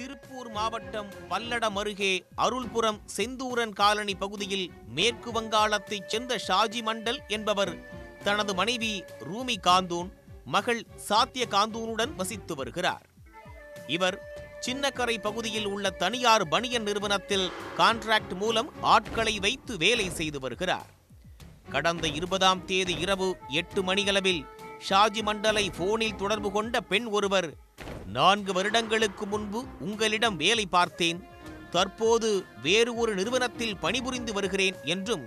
திருப்பூர் மாவட்டம் பல்லடம் அருகே அருள்புரம் செந்தூரன் காலனி பகுதியில் மேற்கு வங்காளத்தைச் சேர்ந்த ஷாஜி மண்டல் என்பவர் தனது மனைவி ரூமி காந்தூன் மகள் சாத்திய காந்தூனுடன் வசித்து வருகிறார். இவர் சின்னக்கரை பகுதியில் உள்ள தனியார் பணியன் நிறுவனத்தில் கான்ட்ராக்ட் மூலம் ஆட்களை வைத்து வேலை செய்து வருகிறார். கடந்த இருபதாம் தேதி இரவு எட்டு மணியளவில் ஷாஜி மண்டலை போனில் தொடர்பு கொண்ட பெண் ஒருவர் நான்கு வருடங்களுக்கு முன்பு உங்களிடம் வேலை பார்த்தேன். தற்போது வேறு ஒரு நிறுவனத்தில் பணிபுரிந்து வருகிறேன் என்றும்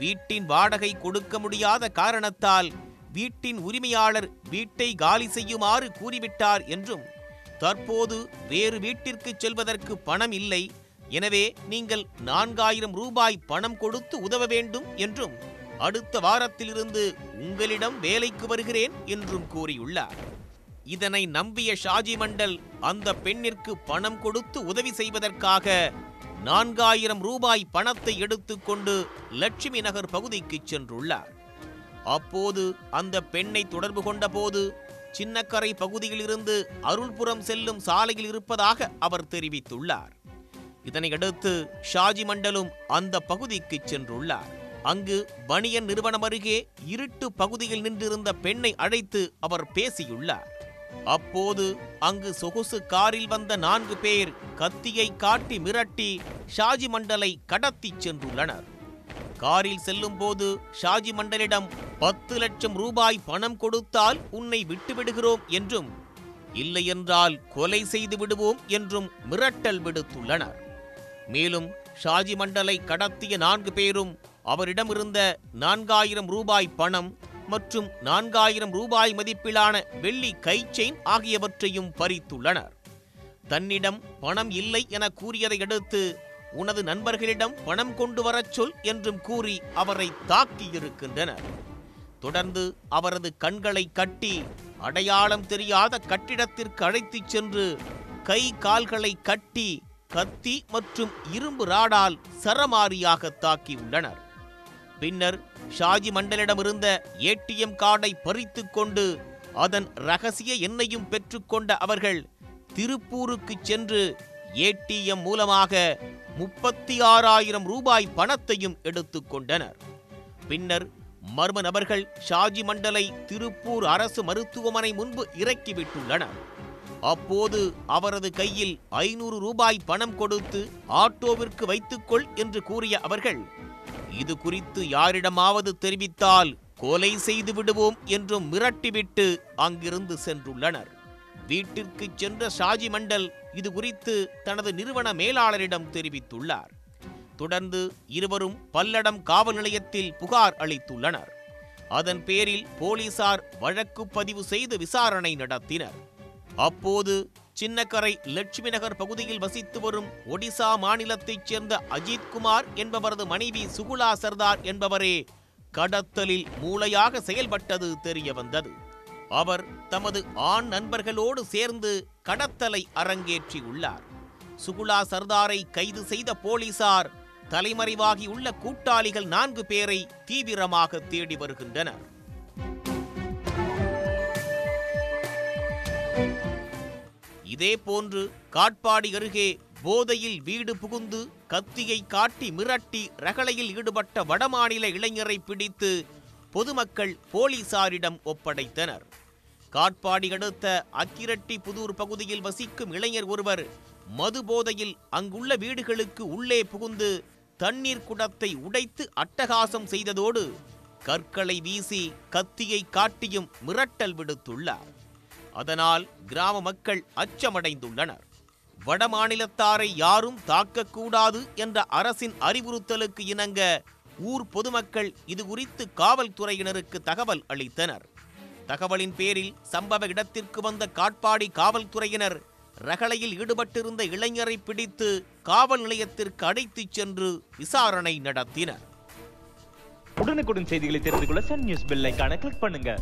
வீட்டின் வாடகை கொடுக்க முடியாத காரணத்தால் வீட்டின் உரிமையாளர் வீட்டை காலி செய்யுமாறு கூறிவிட்டார் என்றும் தற்போது வேறு வீட்டிற்கு செல்வதற்கு பணம் இல்லை. எனவே நீங்கள் நான்காயிரம் ரூபாய் பணம் கொடுத்து உதவ வேண்டும் என்றும் அடுத்த வாரத்திலிருந்து உங்களிடம் வேலைக்கு வருகிறேன் என்றும் கூறியுள்ளார். இதனை நம்பிய ஷாஜி மண்டல் அந்த பெண்ணிற்கு பணம் கொடுத்து உதவி செய்வதற்காக நான்காயிரம் ரூபாய் பணத்தை எடுத்துக்கொண்டு லட்சுமி நகர் பகுதிக்கு சென்றுள்ளார். அப்போது அந்த பெண்ணை தொடர்பு கொண்டபோது சின்னக்கரை பகுதியிலிருந்து அருள்புரம் செல்லும் சாலையில் இருப்பதாக அவர் தெரிவித்துள்ளார். இதனையடுத்து ஷாஜி மண்டலும் அந்த பகுதிக்கு சென்றுள்ளார். அங்கு பனியன் நிறுவனம் அருகே இருட்டு பகுதியில் நின்றிருந்த பெண்ணை அழைத்து அவர் பேசியுள்ளார். அப்போது அங்கு சொகுசு காரில் வந்த நான்கு பேர் கத்தியை காட்டி மிரட்டி ஷாஜி மண்டலை கடத்திச் சென்றுள்ளனர். காரில் செல்லும்போது ஷாஜி மண்டலிடம் பத்து லட்சம் ரூபாய் பணம் கொடுத்தால் உன்னை விட்டுவிடுகிறோம் என்றும் இல்லையென்றால் கொலை செய்து விடுவோம் என்றும் மிரட்டல் விடுத்துள்ளனர். மேலும் ஷாஜி மண்டலை கடத்திய நான்கு பேரும் அவரிடமிருந்த நான்காயிரம் ரூபாய் பணம் மற்றும் நான்காயிரம் ரூபாய் மதிப்பிலான வெள்ளி கை செயின் ஆகியவற்றையும் பறித்துள்ளனர். தன்னிடம் பணம் இல்லை என கூறியதை அடுத்து உனது நண்பர்களிடம் பணம் கொண்டு வரச் சொல் என்றும் கூறி அவரை தாக்கியிருக்கின்றனர். தொடர்ந்து அவரது கண்களை கட்டி அடையாளம் தெரியாத கட்டிடத்திற்கு அழைத்துச் சென்று கை கால்களை கட்டி கத்தி மற்றும் இரும்பு ராடால் சரமாரியாக தாக்கியுள்ளனர். பின்னர் ஷாஜி மண்டலிடமிருந்த ஏடிஎம் கார்டை பறித்து கொண்டு அதன் ரகசிய எண்ணையும் பெற்றுக்கொண்ட அவர்கள் திருப்பூருக்கு சென்று ஏடிஎம் மூலமாக முப்பத்தி ஆறாயிரம் ரூபாய் பணத்தையும் எடுத்துக்கொண்டனர் பின்னர் மர்ம நபர்கள் ஷாஜி மண்டலை திருப்பூர் அரசு மருத்துவமனை முன்பு இறக்கிவிட்டுள்ளனர் அப்போது அவரது கையில் ஐநூறு ரூபாய் பணம் கொடுத்து ஆட்டோவிற்கு வைத்துக்கொள் என்று கூறிய அவர்கள் இது குறித்து யாரிடமாவது தெரிவித்தால் கொலை செய்து விடுவோம் என்றும் மிரட்டிவிட்டு அங்கிருந்து சென்றுள்ளனர். வீட்டிற்கு சென்ற ஷாஜி மண்டல் இது குறித்து தனது நிறுவன மேலாளரிடம் தெரிவித்துள்ளார். தொடர்ந்து இருவரும் பல்லடம் காவல் நிலையத்தில் புகார் அளித்துள்ளனர். அதன் பேரில் போலீசார் வழக்கு பதிவு செய்து விசாரணை நடத்தினர். அப்போது சின்னக்கரை லட்சுமி நகர் பகுதியில் வசித்து வரும் ஒடிசா மாநிலத்தைச் சேர்ந்த அஜித் குமார் என்பவரது மனைவி சுகுலா சர்தார் என்பவரே கடத்தலில் மூளையாக செயல்பட்டது தெரிய வந்தது அவர் தமது ஆண் நண்பர்களோடு சேர்ந்து கடத்தலை அரங்கேற்றியுள்ளார். சுகுலா சர்தாரை கைது செய்த போலீசார் தலைமறைவாகியுள்ள கூட்டாளிகள் நான்கு பேரை தீவிரமாக தேடி வருகின்றனர். இதேபோன்று காட்பாடி அருகே போதையில் வீடு புகுந்து கத்தியை காட்டி மிரட்டி ரகளையில் ஈடுபட்ட வடமாநில இளைஞரை பிடித்து பொதுமக்கள் போலீசாரிடம் ஒப்படைத்தனர். காட்பாடி அடுத்த அக்கிரட்டி புதூர் பகுதியில் வசிக்கும் இளைஞர் ஒருவர் மது போதையில் அங்குள்ள வீடுகளுக்கு உள்ளே புகுந்து தண்ணீர் குடத்தை உடைத்து அட்டகாசம் செய்ததோடு கற்களை வீசி கத்தியை காட்டியும் மிரட்டல் விடுத்துள்ளார். அதனால் கிராம மக்கள் அச்சமடைந்துள்ளனர். வடமாநிலத்தாரை யாரும் தாக்கக்கூடாது என்ற அரசின் அறிவுறுத்தலுக்கு இணங்க ஊர் பொதுமக்கள் இது குறித்து காவல்துறையினருக்கு தகவல் அளித்தனர். தகவலின் பேரில் சம்பவ இடத்திற்கு வந்த காட்பாடி காவல்துறையினர் ரகளையில் ஈடுபட்டிருந்த இளைஞரை பிடித்து காவல் நிலையத்திற்கு அழைத்துச் சென்று விசாரணை நடத்தினர். உடனுக்குடன் செய்திகளை தெரிந்து கொள்ள சன் நியூஸ் பெல் கிளிக் பண்ணுங்க.